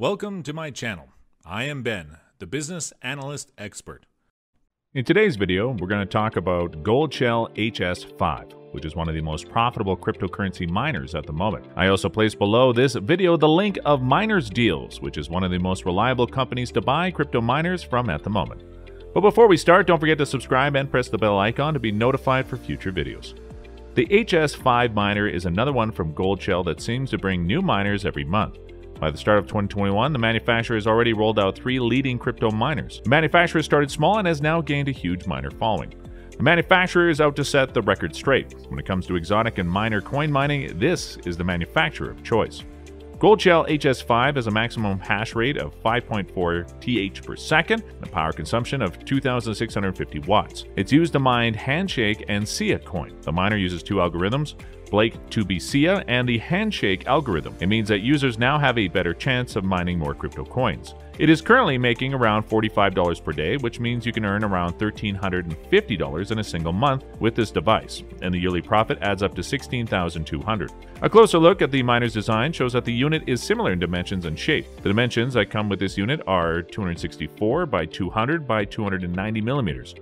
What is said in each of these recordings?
Welcome to my channel. I am Ben, the Business Analyst Expert. In today's video, we're going to talk about Goldshell HS5, which is one of the most profitable cryptocurrency miners at the moment. I also place below this video the link of Miners Deals, which is one of the most reliable companies to buy crypto miners from at the moment. But before we start, don't forget to subscribe and press the bell icon to be notified for future videos. The HS5 miner is another one from Goldshell that seems to bring new miners every month. By the start of 2021, the manufacturer has already rolled out three leading crypto miners. The manufacturer started small and has now gained a huge miner following. The manufacturer is out to set the record straight. When it comes to exotic and minor coin mining, this is the manufacturer of choice. Goldshell HS5 has a maximum hash rate of 5.4 TH per second and a power consumption of 2,650 watts. It's used to mine Handshake and Sia coin. The miner uses two algorithms, Blake 2B Sia and the Handshake algorithm. It means that users now have a better chance of mining more crypto coins. It is currently making around $45 per day, which means you can earn around $1,350 in a single month with this device, and the yearly profit adds up to 16,200. A closer look at the miner's design shows that the unit is similar in dimensions and shape. The dimensions that come with this unit are 264 by 200 by 290 millimeters.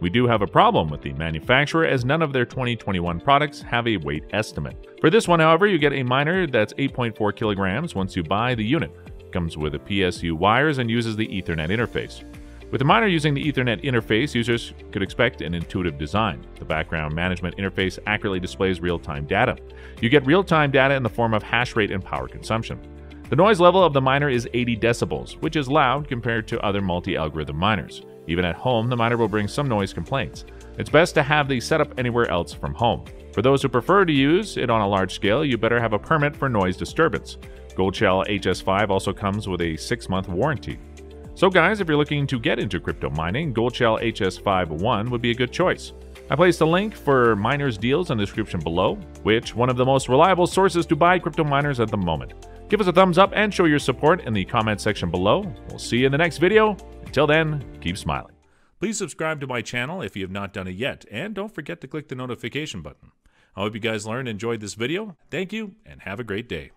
We do have a problem with the manufacturer as none of their 2021 products have a weight estimate. For this one, however, you get a miner that's 8.4 kilograms once you buy the unit. It comes with a PSU wires and uses the Ethernet interface. With the miner using the Ethernet interface, users could expect an intuitive design. The background management interface accurately displays real-time data. You get real-time data in the form of hash rate and power consumption. The noise level of the miner is 80 decibels, which is loud compared to other multi-algorithm miners. Even at home, the miner will bring some noise complaints. It's best to have the setup anywhere else from home. For those who prefer to use it on a large scale, you better have a permit for noise disturbance. Goldshell HS5 also comes with a 6 month warranty. So, guys, if you're looking to get into crypto mining, Goldshell HS5 1 would be a good choice. I placed a link for miners deals in the description below, which one of the most reliable sources to buy crypto miners at the moment. Give us a thumbs up and show your support in the comment section below. We'll see you in the next video. Until then, keep smiling. Please subscribe to my channel if you have not done it yet, and don't forget to click the notification button. I hope you guys learned and enjoyed this video. Thank you, and have a great day.